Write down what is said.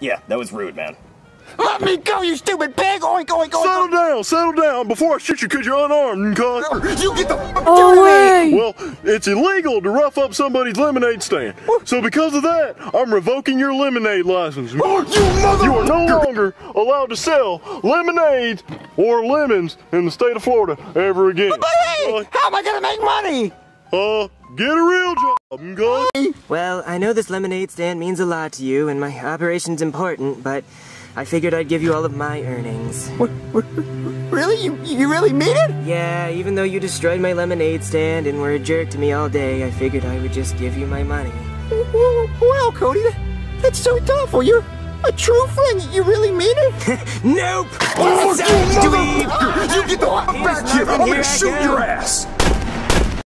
Yeah, that was rude, man. Let me go, you stupid pig! Oink, oink, oink! Settle down, settle down before I shoot you because you're unarmed, cunt. You get the fuck Oh, out of way. Well, it's illegal to rough up somebody's lemonade stand. So because of that, I'm revoking your lemonade license. Oh, you mother- You are no longer allowed to sell lemonade or lemons in the state of Florida ever again. But hey, how am I gonna make money? Uh, get a real job, cunt. Well, I know this lemonade stand means a lot to you, and my operation's important, but I figured I'd give you all of my earnings. What, what, really? You, you really mean it? Yeah, even though you destroyed my lemonade stand and were a jerk to me all day, I figured I would just give you my money. Well, Cody, that, that's so thoughtful. You're a true friend. You really mean it? Nope! Oh, Savage you mother- You get the fuck back He's here! I'm gonna shoot your ass!